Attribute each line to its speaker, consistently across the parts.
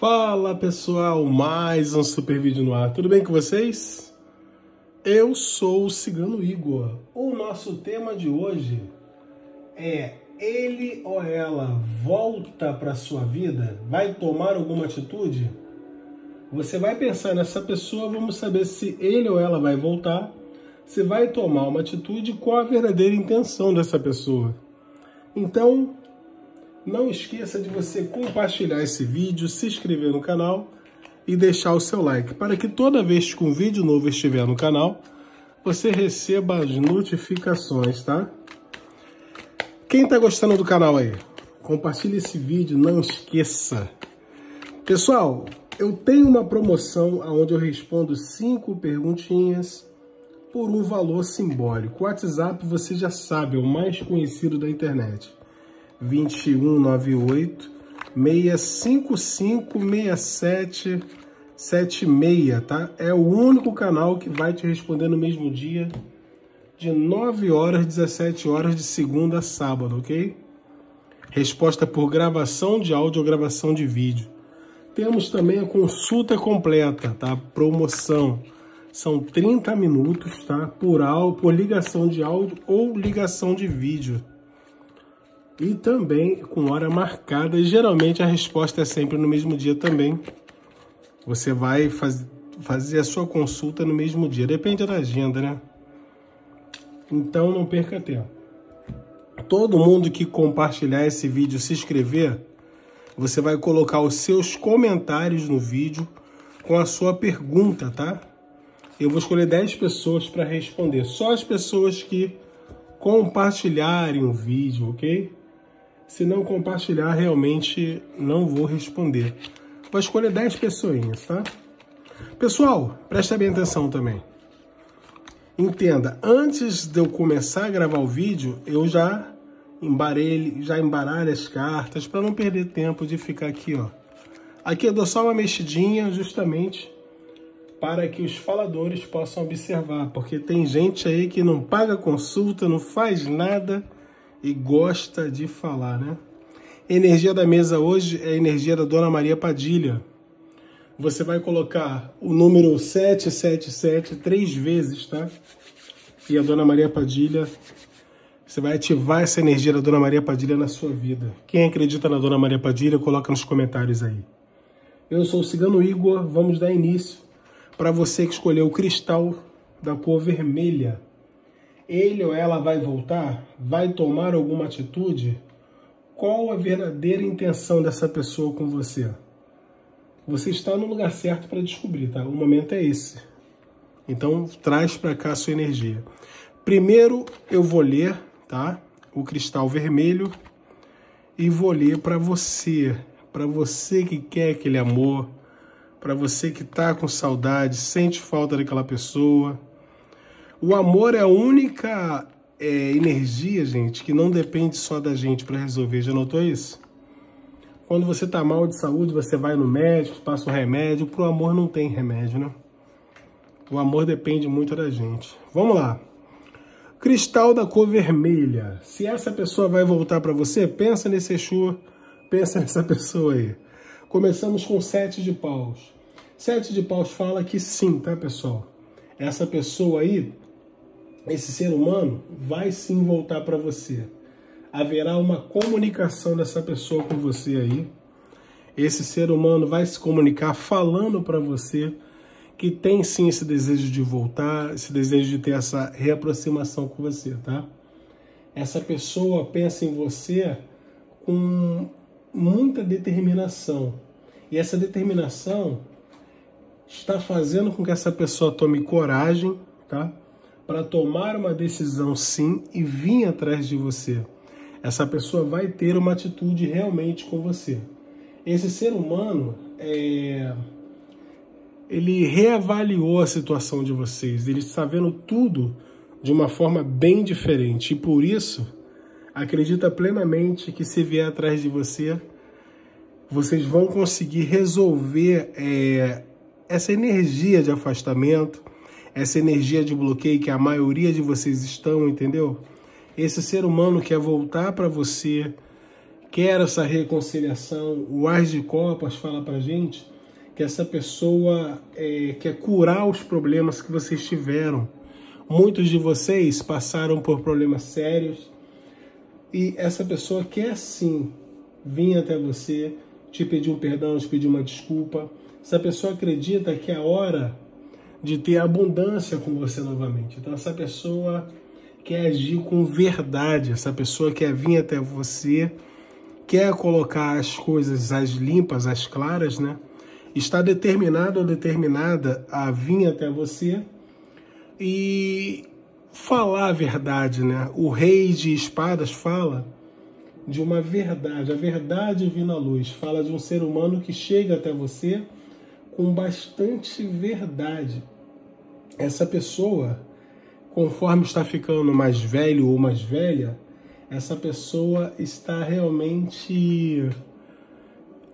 Speaker 1: Fala pessoal, mais um super vídeo no ar. Tudo bem com vocês? Eu sou o Cigano Igor. O nosso tema de hoje é ele ou ela volta para sua vida? Vai tomar alguma atitude? Você vai pensar nessa pessoa, vamos saber se ele ou ela vai voltar, se vai tomar uma atitude, qual a verdadeira intenção dessa pessoa. Então, não esqueça de você compartilhar esse vídeo, se inscrever no canal e deixar o seu like, para que toda vez que um vídeo novo estiver no canal, você receba as notificações, tá? Quem tá gostando do canal aí? Compartilhe esse vídeo, não esqueça. Pessoal, eu tenho uma promoção onde eu respondo cinco perguntinhas por um valor simbólico. O WhatsApp você já sabe, é o mais conhecido da internet. 2198 655 67 76, tá? É o único canal que vai te responder no mesmo dia, de 9 horas 17 horas de segunda a sábado, ok? Resposta por gravação de áudio ou gravação de vídeo. Temos também a consulta completa, tá? Promoção. São 30 minutos, tá? Por, áudio, por ligação de áudio ou ligação de vídeo e também com hora marcada. Geralmente a resposta é sempre no mesmo dia também. Você vai faz, fazer a sua consulta no mesmo dia. Depende da agenda, né? Então não perca tempo. Todo mundo que compartilhar esse vídeo, se inscrever, você vai colocar os seus comentários no vídeo com a sua pergunta, tá? Eu vou escolher 10 pessoas para responder. Só as pessoas que compartilharem o vídeo, ok? Se não compartilhar, realmente não vou responder. Vou escolher 10 pessoinhas, tá? Pessoal, presta bem atenção também. Entenda, antes de eu começar a gravar o vídeo, eu já embarei, já embaralho as cartas para não perder tempo de ficar aqui, ó. Aqui eu dou só uma mexidinha justamente para que os faladores possam observar, porque tem gente aí que não paga consulta, não faz nada e gosta de falar, né? Energia da mesa hoje é a energia da Dona Maria Padilha. Você vai colocar o número 777 três vezes, tá? E a Dona Maria Padilha, você vai ativar essa energia da Dona Maria Padilha na sua vida. Quem acredita na Dona Maria Padilha, coloca nos comentários aí. Eu sou o Cigano Igor, vamos dar início para você que escolheu o cristal da cor vermelha ele ou ela vai voltar? Vai tomar alguma atitude? Qual a verdadeira intenção dessa pessoa com você? Você está no lugar certo para descobrir, tá? O momento é esse. Então, traz para cá a sua energia. Primeiro, eu vou ler, tá? O cristal vermelho e vou ler para você, para você que quer aquele amor, para você que está com saudade, sente falta daquela pessoa, o amor é a única é, energia, gente, que não depende só da gente para resolver. Já notou isso? Quando você tá mal de saúde, você vai no médico, passa o um remédio. Pro amor não tem remédio, né? O amor depende muito da gente. Vamos lá. Cristal da cor vermelha. Se essa pessoa vai voltar para você, pensa nesse Exu, pensa nessa pessoa aí. Começamos com sete de paus. Sete de paus fala que sim, tá, pessoal? Essa pessoa aí esse ser humano vai sim voltar para você. Haverá uma comunicação dessa pessoa com você aí. Esse ser humano vai se comunicar falando para você que tem sim esse desejo de voltar, esse desejo de ter essa reaproximação com você, tá? Essa pessoa pensa em você com muita determinação. E essa determinação está fazendo com que essa pessoa tome coragem, tá? Para tomar uma decisão sim e vir atrás de você. Essa pessoa vai ter uma atitude realmente com você. Esse ser humano, é... ele reavaliou a situação de vocês, ele está vendo tudo de uma forma bem diferente e por isso acredita plenamente que se vier atrás de você, vocês vão conseguir resolver é, essa energia de afastamento, essa energia de bloqueio que a maioria de vocês estão, entendeu? Esse ser humano quer voltar para você, quer essa reconciliação. O Ars de Copas fala para gente que essa pessoa é, quer curar os problemas que vocês tiveram. Muitos de vocês passaram por problemas sérios e essa pessoa quer sim vir até você, te pedir um perdão, te pedir uma desculpa. Essa pessoa acredita que é a hora de ter abundância com você novamente. Então essa pessoa quer agir com verdade, essa pessoa quer vir até você, quer colocar as coisas as limpas, as claras, né? Está determinado ou determinada a vir até você e falar a verdade, né? O rei de espadas fala de uma verdade, a verdade vindo à luz, fala de um ser humano que chega até você com bastante verdade. Essa pessoa conforme está ficando mais velho ou mais velha, essa pessoa está realmente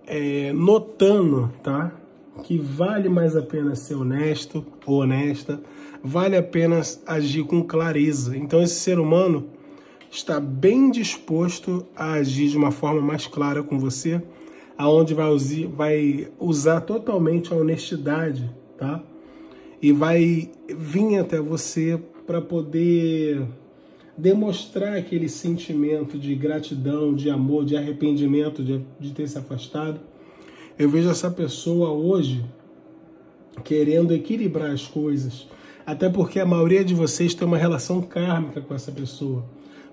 Speaker 1: é, notando, tá? Que vale mais a pena ser honesto ou honesta, vale a pena agir com clareza. Então esse ser humano está bem disposto a agir de uma forma mais clara com você, aonde vai, vai usar totalmente a honestidade, tá? E vai vir até você para poder demonstrar aquele sentimento de gratidão, de amor, de arrependimento de, de ter se afastado. Eu vejo essa pessoa hoje querendo equilibrar as coisas, até porque a maioria de vocês tem uma relação kármica com essa pessoa.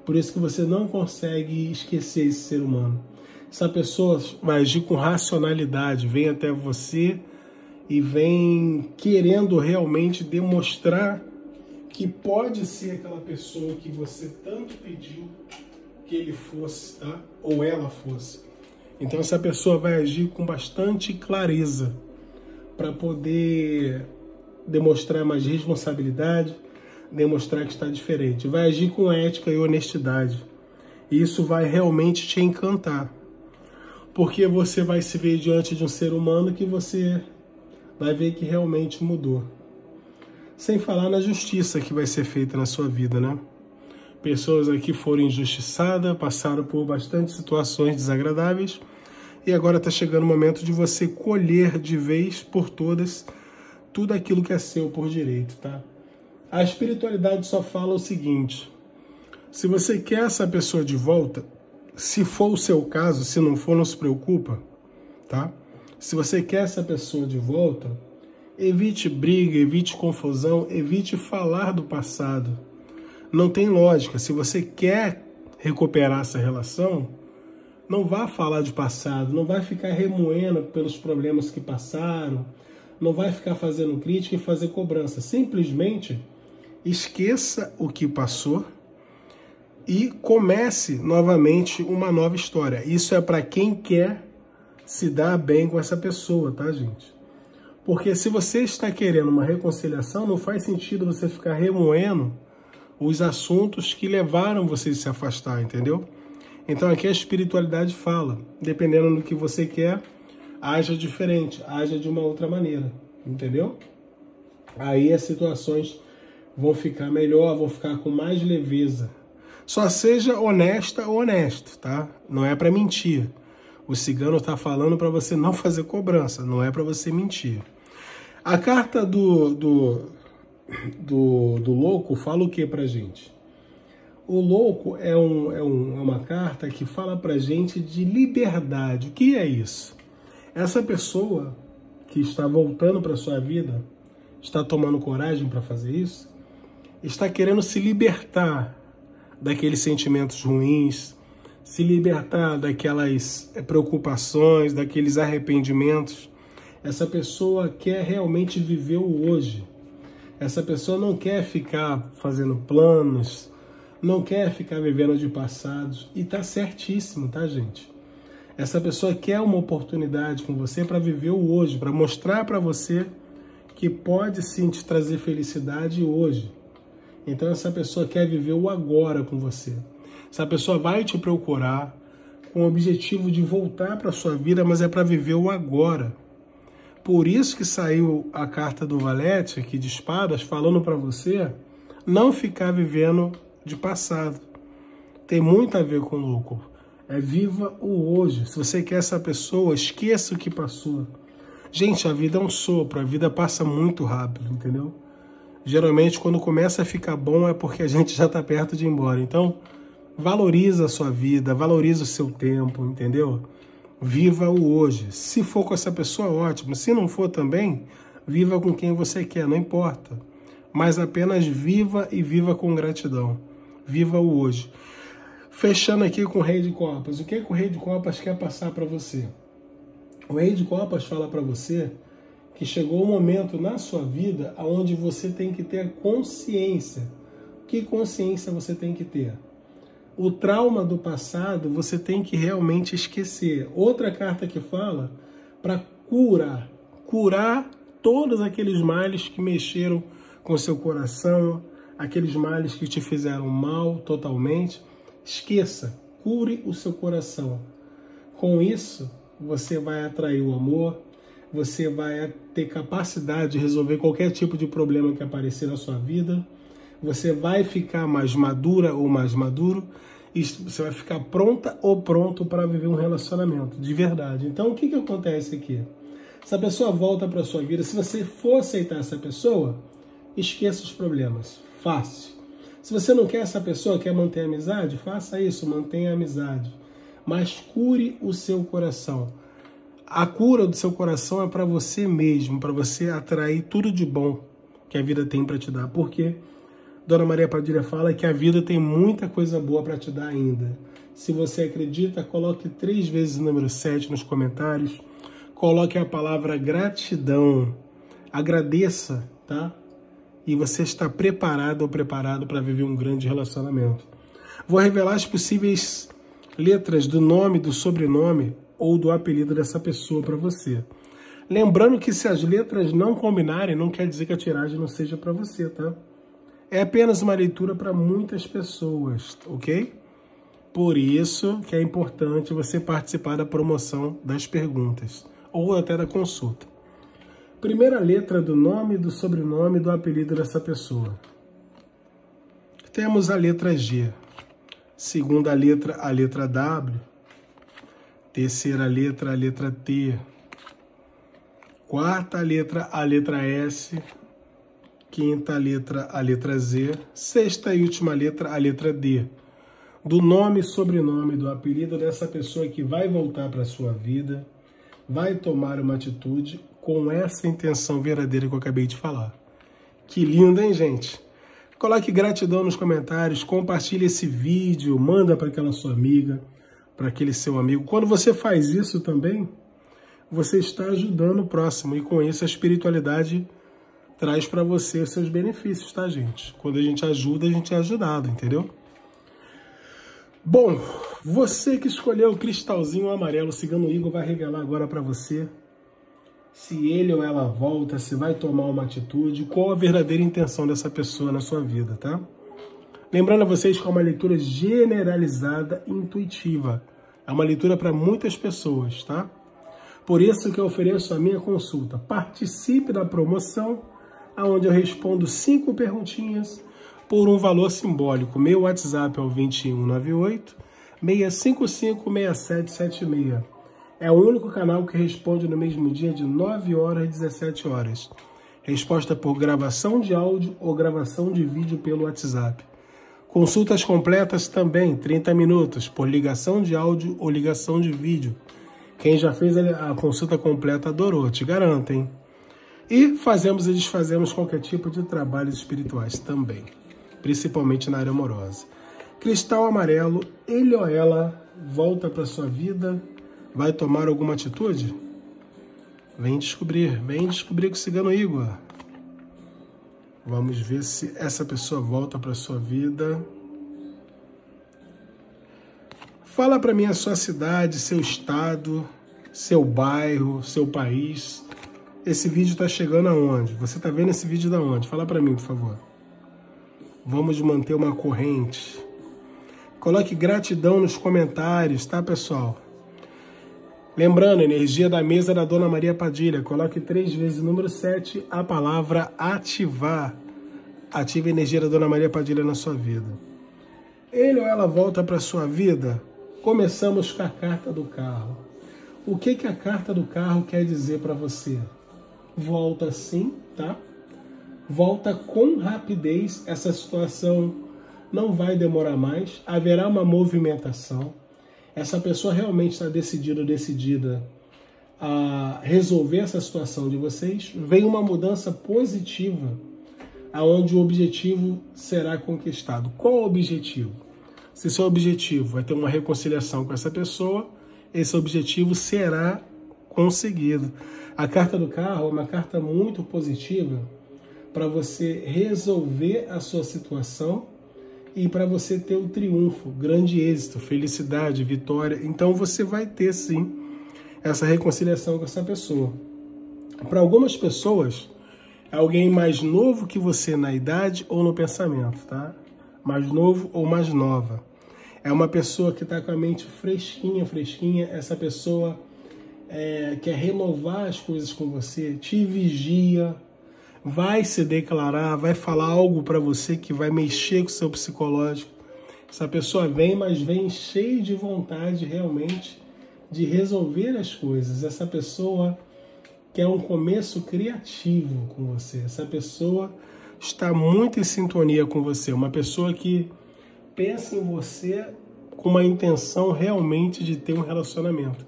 Speaker 1: Por isso que você não consegue esquecer esse ser humano. Essa pessoa vai agir com racionalidade, vem até você e vem querendo realmente demonstrar que pode ser aquela pessoa que você tanto pediu que ele fosse, tá? Ou ela fosse. Então essa pessoa vai agir com bastante clareza para poder demonstrar mais responsabilidade, demonstrar que está diferente. Vai agir com ética e honestidade. E isso vai realmente te encantar. Porque você vai se ver diante de um ser humano que você vai ver que realmente mudou. Sem falar na justiça que vai ser feita na sua vida, né? Pessoas aqui foram injustiçadas, passaram por bastante situações desagradáveis e agora está chegando o momento de você colher de vez por todas tudo aquilo que é seu por direito, tá? A espiritualidade só fala o seguinte: se você quer essa pessoa de volta, se for o seu caso, se não for, não se preocupa, tá? Se você quer essa pessoa de volta, Evite briga, evite confusão, evite falar do passado. Não tem lógica. Se você quer recuperar essa relação, não vá falar de passado, não vai ficar remoendo pelos problemas que passaram, não vai ficar fazendo crítica e fazer cobrança. Simplesmente esqueça o que passou e comece novamente uma nova história. Isso é para quem quer se dar bem com essa pessoa, tá, gente? Porque se você está querendo uma reconciliação, não faz sentido você ficar remoendo os assuntos que levaram você a se afastar, entendeu? Então aqui a espiritualidade fala, dependendo do que você quer, haja diferente, haja de uma outra maneira, entendeu? Aí as situações vão ficar melhor, vão ficar com mais leveza. Só seja honesta ou honesto, tá? Não é para mentir. O cigano está falando para você não fazer cobrança, não é para você mentir. A carta do, do, do, do louco fala o que pra gente? O louco é, um, é, um, é uma carta que fala pra gente de liberdade. O que é isso? Essa pessoa que está voltando para sua vida, está tomando coragem para fazer isso, está querendo se libertar daqueles sentimentos ruins, se libertar daquelas preocupações, daqueles arrependimentos essa pessoa quer realmente viver o hoje. Essa pessoa não quer ficar fazendo planos, não quer ficar vivendo de passados. E tá certíssimo, tá, gente? Essa pessoa quer uma oportunidade com você para viver o hoje, para mostrar para você que pode sim te trazer felicidade hoje. Então essa pessoa quer viver o agora com você. Essa pessoa vai te procurar com o objetivo de voltar para sua vida, mas é para viver o agora. Por isso que saiu a carta do Valete aqui de espadas falando para você não ficar vivendo de passado. Tem muito a ver com o lucro. É viva o hoje. Se você quer essa pessoa, esqueça o que passou. Gente, a vida é um sopro, a vida passa muito rápido, entendeu? Geralmente, quando começa a ficar bom, é porque a gente já está perto de ir embora. Então, valoriza a sua vida, valoriza o seu tempo, entendeu? Viva o hoje. Se for com essa pessoa, ótimo. Se não for também, viva com quem você quer, não importa. Mas apenas viva e viva com gratidão. Viva o hoje. Fechando aqui com o Rei de Copas. O que, é que o Rei de Copas quer passar para você? O Rei de Copas fala para você que chegou o um momento na sua vida onde você tem que ter consciência. Que consciência você tem que ter? O trauma do passado você tem que realmente esquecer. Outra carta que fala para curar, curar todos aqueles males que mexeram com seu coração, aqueles males que te fizeram mal totalmente Esqueça, cure o seu coração. Com isso, você vai atrair o amor, você vai ter capacidade de resolver qualquer tipo de problema que aparecer na sua vida, você vai ficar mais madura ou mais maduro, e você vai ficar pronta ou pronto para viver um relacionamento de verdade. Então, o que, que acontece aqui? Essa pessoa volta para sua vida, se você for aceitar essa pessoa, esqueça os problemas. Fácil. Se você não quer essa pessoa, quer manter a amizade, faça isso, mantenha a amizade. Mas cure o seu coração. A cura do seu coração é para você mesmo, para você atrair tudo de bom que a vida tem para te dar. Porque Dona Maria Padilha fala que a vida tem muita coisa boa para te dar ainda. Se você acredita, coloque três vezes o número 7 nos comentários. Coloque a palavra gratidão. Agradeça, tá? e você está preparado ou preparado para viver um grande relacionamento. Vou revelar as possíveis letras do nome, do sobrenome ou do apelido dessa pessoa para você. Lembrando que se as letras não combinarem, não quer dizer que a tiragem não seja para você, tá? É apenas uma leitura para muitas pessoas, ok? Por isso que é importante você participar da promoção das perguntas ou até da consulta. Primeira letra do nome, do sobrenome, do apelido dessa pessoa. Temos a letra G. Segunda letra, a letra W. Terceira letra, a letra T. Quarta letra, a letra S. Quinta letra, a letra Z. Sexta e última letra, a letra D. Do nome, sobrenome, do apelido dessa pessoa que vai voltar para a sua vida, vai tomar uma atitude com essa intenção verdadeira que eu acabei de falar. Que lindo, hein, gente? Coloque gratidão nos comentários, compartilhe esse vídeo, manda para aquela sua amiga, para aquele seu amigo. Quando você faz isso também, você está ajudando o próximo e com isso a espiritualidade traz para você os seus benefícios, tá, gente? Quando a gente ajuda, a gente é ajudado, entendeu? Bom, você que escolheu o cristalzinho amarelo, o Cigano Igor vai revelar agora para você se ele ou ela volta, se vai tomar uma atitude, qual a verdadeira intenção dessa pessoa na sua vida, tá? Lembrando a vocês que é uma leitura generalizada e intuitiva. É uma leitura para muitas pessoas, tá? Por isso que eu ofereço a minha consulta. Participe da promoção, onde eu respondo cinco perguntinhas por um valor simbólico. Meu WhatsApp é o 2198 655 6776. É o único canal que responde no mesmo dia de 9 horas e 17 horas. Resposta por gravação de áudio ou gravação de vídeo pelo WhatsApp. Consultas completas também, 30 minutos, por ligação de áudio ou ligação de vídeo. Quem já fez a consulta completa adorou, te garanto, hein? E fazemos e desfazemos qualquer tipo de trabalhos espirituais também, principalmente na área amorosa. Cristal amarelo, ele ou ela volta para sua vida Vai tomar alguma atitude? Vem descobrir, vem descobrir com o cigano Igor. Vamos ver se essa pessoa volta para sua vida. Fala para mim a sua cidade, seu estado, seu bairro, seu país. Esse vídeo está chegando aonde? Você está vendo esse vídeo da onde? Fala para mim, por favor. Vamos manter uma corrente. Coloque gratidão nos comentários, tá, pessoal? Lembrando, energia da mesa da Dona Maria Padilha. Coloque três vezes número 7, a palavra ativar. Ative a energia da Dona Maria Padilha na sua vida. Ele ou ela volta para sua vida começamos com a carta do carro. O que, que a carta do carro quer dizer para você? Volta sim, tá? Volta com rapidez. Essa situação não vai demorar mais. Haverá uma movimentação. Essa pessoa realmente está decidida decidida a resolver essa situação de vocês. Vem uma mudança positiva, aonde o objetivo será conquistado. Qual o objetivo? Se seu objetivo é ter uma reconciliação com essa pessoa, esse objetivo será conseguido. A carta do carro é uma carta muito positiva para você resolver a sua situação e para você ter o triunfo, grande êxito, felicidade, vitória. Então você vai ter sim essa reconciliação com essa pessoa. Para algumas pessoas, é alguém mais novo que você na idade ou no pensamento, tá? Mais novo ou mais nova. É uma pessoa que está com a mente fresquinha, fresquinha. Essa pessoa é, quer renovar as coisas com você, te vigia, vai se declarar, vai falar algo para você que vai mexer com o seu psicológico. Essa pessoa vem, mas vem cheio de vontade realmente de resolver as coisas. Essa pessoa quer um começo criativo com você. Essa pessoa está muito em sintonia com você. Uma pessoa que pensa em você com uma intenção realmente de ter um relacionamento,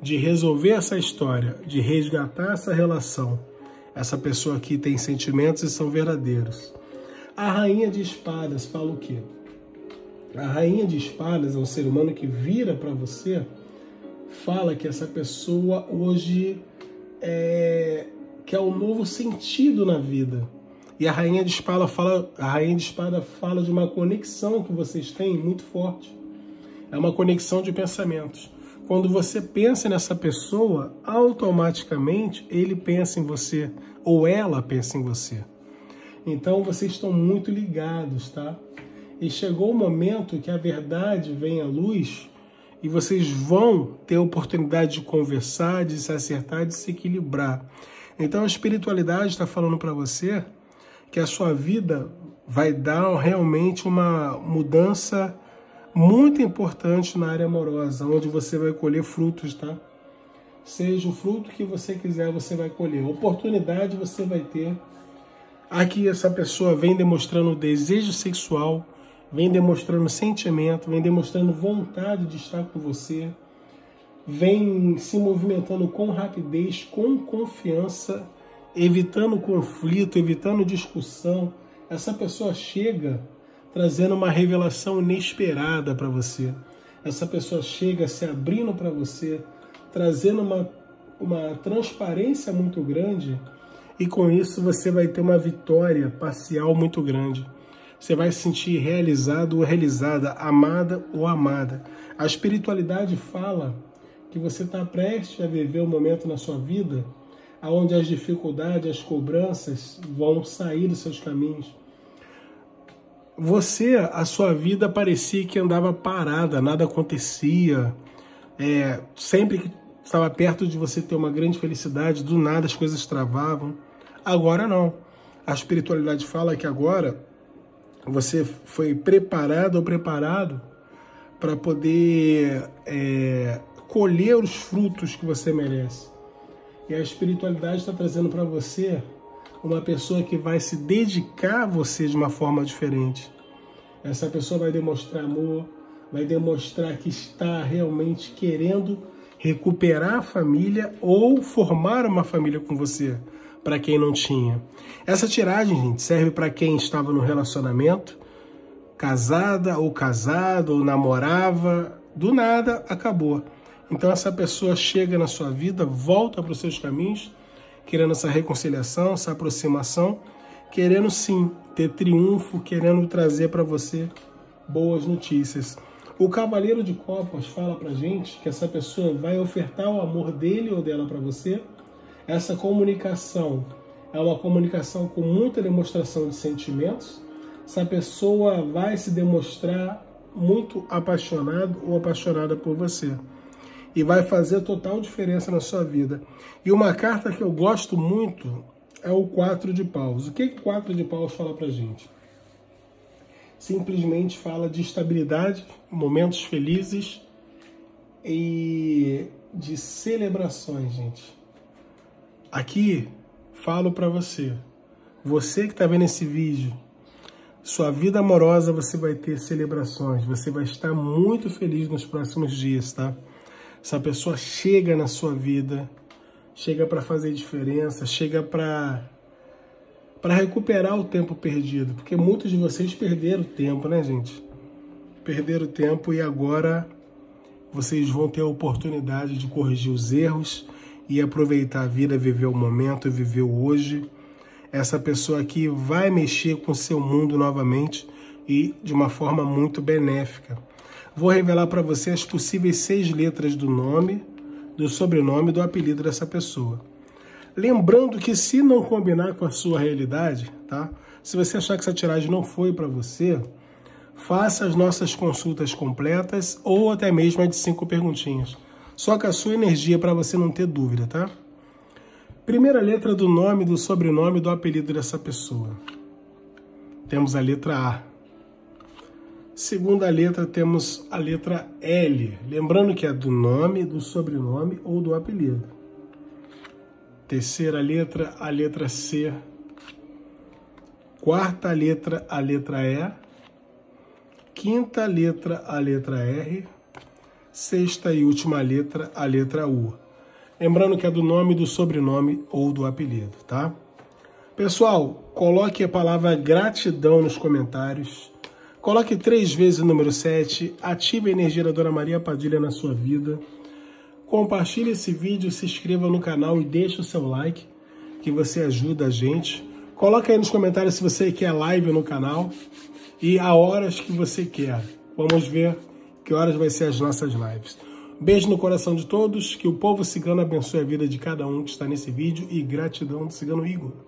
Speaker 1: de resolver essa história, de resgatar essa relação. Essa pessoa aqui tem sentimentos e são verdadeiros. A rainha de espadas fala o quê? A rainha de espadas é um ser humano que vira para você, fala que essa pessoa hoje é, quer um novo sentido na vida. E a rainha de espada fala, a rainha de espada fala de uma conexão que vocês têm muito forte. É uma conexão de pensamentos. Quando você pensa nessa pessoa, automaticamente ele pensa em você ou ela pensa em você. Então vocês estão muito ligados, tá? E chegou o momento que a verdade vem à luz e vocês vão ter a oportunidade de conversar, de se acertar, de se equilibrar. Então a espiritualidade está falando para você que a sua vida vai dar realmente uma mudança muito importante na área amorosa, onde você vai colher frutos, tá? Seja o fruto que você quiser, você vai colher. Oportunidade você vai ter. Aqui essa pessoa vem demonstrando desejo sexual, vem demonstrando sentimento, vem demonstrando vontade de estar com você, vem se movimentando com rapidez, com confiança evitando conflito, evitando discussão. Essa pessoa chega trazendo uma revelação inesperada para você. Essa pessoa chega se abrindo para você, trazendo uma, uma transparência muito grande, e com isso você vai ter uma vitória parcial muito grande. Você vai se sentir realizado ou realizada, amada ou amada. A espiritualidade fala que você está prestes a viver um momento na sua vida aonde as dificuldades, as cobranças vão sair dos seus caminhos. Você, a sua vida parecia que andava parada, nada acontecia. É, sempre que estava perto de você ter uma grande felicidade, do nada as coisas travavam. Agora não. A espiritualidade fala que agora você foi preparado ou preparado para poder é, colher os frutos que você merece. E a espiritualidade está trazendo para você uma pessoa que vai se dedicar a você de uma forma diferente. Essa pessoa vai demonstrar amor, vai demonstrar que está realmente querendo recuperar a família ou formar uma família com você, para quem não tinha. Essa tiragem, gente, serve para quem estava no relacionamento, casada ou casado, ou namorava, do nada acabou. Então essa pessoa chega na sua vida, volta para os seus caminhos, querendo essa reconciliação, essa aproximação, querendo sim ter triunfo, querendo trazer para você boas notícias. O Cavaleiro de Copas fala para gente que essa pessoa vai ofertar o amor dele ou dela para você. Essa comunicação é uma comunicação com muita demonstração de sentimentos. Essa pessoa vai se demonstrar muito apaixonado ou apaixonada por você e vai fazer total diferença na sua vida. E uma carta que eu gosto muito é o 4 de paus. O que o 4 de paus fala pra gente? Simplesmente fala de estabilidade, momentos felizes, e de celebrações, gente. Aqui falo para você, você que está vendo esse vídeo, sua vida amorosa você vai ter celebrações, você vai estar muito feliz nos próximos dias, tá? Essa pessoa chega na sua vida, chega para fazer diferença, chega para para recuperar o tempo perdido, porque muitos de vocês perderam tempo, né, gente? Perderam tempo e agora vocês vão ter a oportunidade de corrigir os erros e aproveitar a vida, viver o momento, viver o hoje. Essa pessoa aqui vai mexer com o seu mundo novamente e de uma forma muito benéfica. Vou revelar para você as possíveis seis letras do nome, do sobrenome do apelido dessa pessoa. Lembrando que se não combinar com a sua realidade, tá? Se você achar que essa tiragem não foi para você, faça as nossas consultas completas ou até mesmo a de cinco perguntinhas. Só com a sua energia para você não ter dúvida, tá? Primeira letra do nome, do sobrenome, do apelido dessa pessoa. Temos a letra A. Segunda letra temos a letra L. Lembrando que é do nome, do sobrenome ou do apelido. Terceira letra, a letra C. Quarta letra, a letra E. Quinta letra, a letra R. Sexta e última letra, a letra U. Lembrando que é do nome, do sobrenome ou do apelido, tá? Pessoal, coloque a palavra gratidão nos comentários. Coloque três vezes o número 7. Ative a energia da Dona Maria Padilha na sua vida. Compartilhe esse vídeo, se inscreva no canal e deixe o seu like, que você ajuda a gente. Coloque aí nos comentários se você quer live no canal e a horas que você quer. Vamos ver que horas vai ser as nossas lives. Beijo no coração de todos, que o povo cigano abençoe a vida de cada um que está nesse vídeo e gratidão do Cigano Igor.